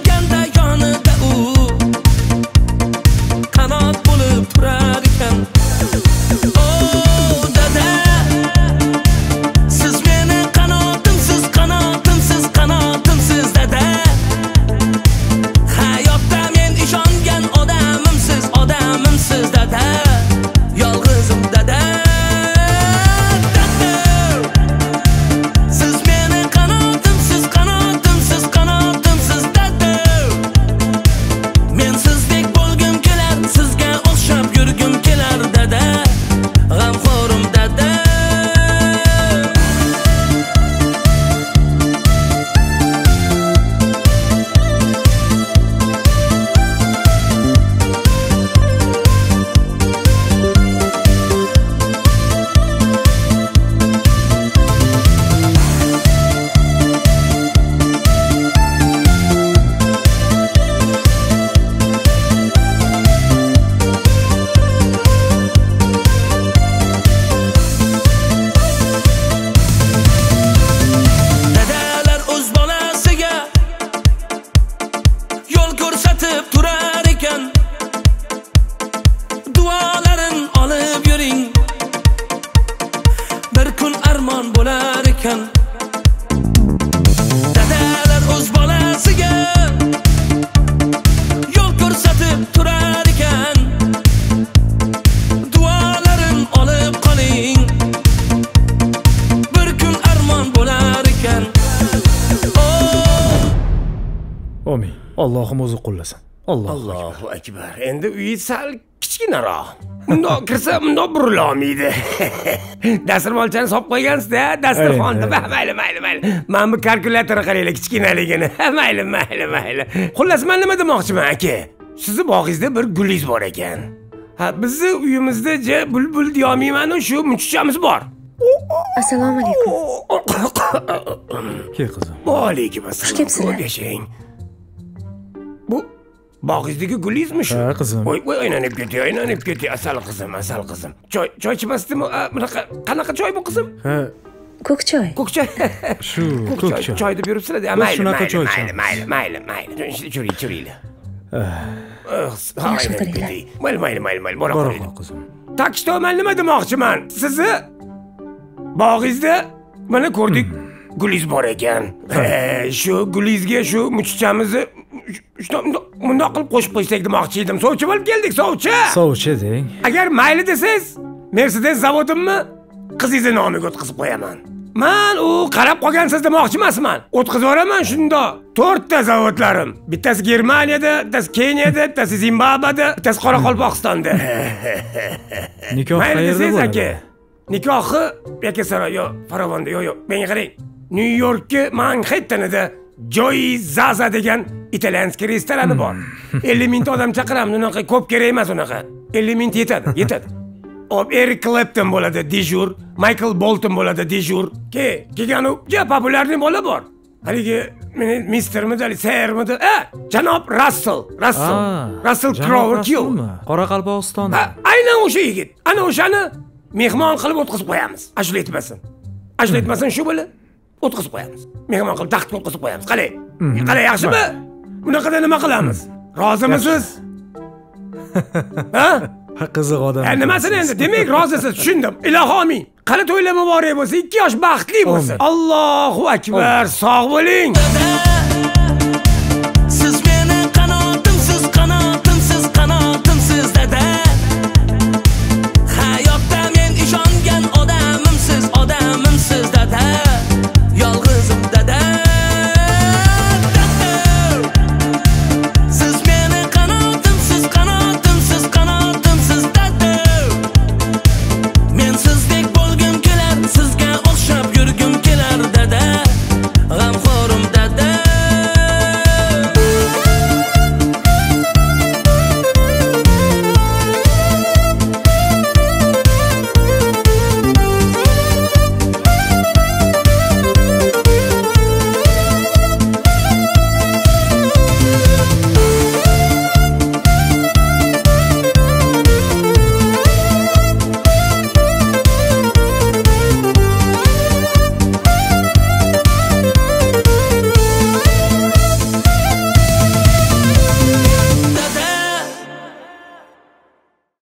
encanta omin. Allohim o'zi qo'llasin. Alloh allohu akbar. Endi uyi sal kichkinaroq mundoq kirsa mundoq burilolmaydi dasturxonchani solib qo'ygansizda dasturxonni mayli mayli mayli. Mana bu kalkulyatorni qaranglar kichkinaligini. Mayli mayli mayli. Xullas man nima demoqchiman aka? Sizni bog'ingizda bir gulingiz bor ekan. Ha bizni uyimizda ja bulbul deyolmaymanu shu munchichamiz bor. Assalomu alaykum. Kel qizim. Vaalaykum assalom. Xush kelibsizlar. Yashang bog'ingizdagi gulingizmi shu? Ha qizim. Voy voy aylanib ketdi aylanib ketdi. Asal qizim asal qizim. Choy choy ichmasdimi bunaqa qanaqa choy bu qizim? Ha. Ko'k choy. Ko'k choy. Shu ko'k choy choy. deb yuribsizlar mayli shunaqa mayli choy mayli mayli mayli mayli. Churing churinglar Yaxshi qilinglar. mayli mayli mayli mayli bora qoling qol qizim takishda man nima demoqchiman? Sizni bog'ingizda mana ko'rdik. Gulingiz bor ekan. Shu gulingizga shu muchichamizni shundoq mundoq- qilib qo'shib qo'ysak demoqchi edim sovchi bo'lib keldik sovchi sovchi deng agar mayli desangiz mercedes zavodimni qizingizni nomiga o'tkazib qo'yaman man u qarab qolgansiz demoqchi emasman o'tkazib yuboraman shundoq to'rtta zavodlarim bittasi germaniyada bittasi keniyada bittasi zimbabveda bittasi qoraqalpog'istonda. Nikoh mayli desangiz aka nikohi yakkasaroy yo farovonda yo yo'q menga qarang nyu yorkki manxettenida joy zaza degan italyanskiy restorani bor. Ellik mingta odam chaqiramiz unaqa ko'p kerak emas unaqa. Ellik mingta yetadi yetadi. Hop erik klepton bo'ladi dejur maykl bolton bo'ladi dejur ke kelganu juda populyarniy bola bor. Haligi mistermidi haligi sermidi a janob rassel rassel rassel krover qoraqalpog'iston Ha, aynan o'sha yigit. Ana o'shani mehmon qilib o'tkazib qo'yamiz. Ashula aytmasin ashula aytmasin shu bola o'tkazib qo'yamiz. Mehmon qilib taxtga o'tkazib qo'yamiz. Qalay? Qalay yaxshimi? Bunaqada nima qilamiz. Rozimisiz? Ha? Ha qiziq odam. Ha, nimasini endi demak rozisiz tushundim. Ilohi omin qani to'ylar muborak bo'lsin ikki yosh baxtli bo'lsin. Allohu akbar sog' bo'ling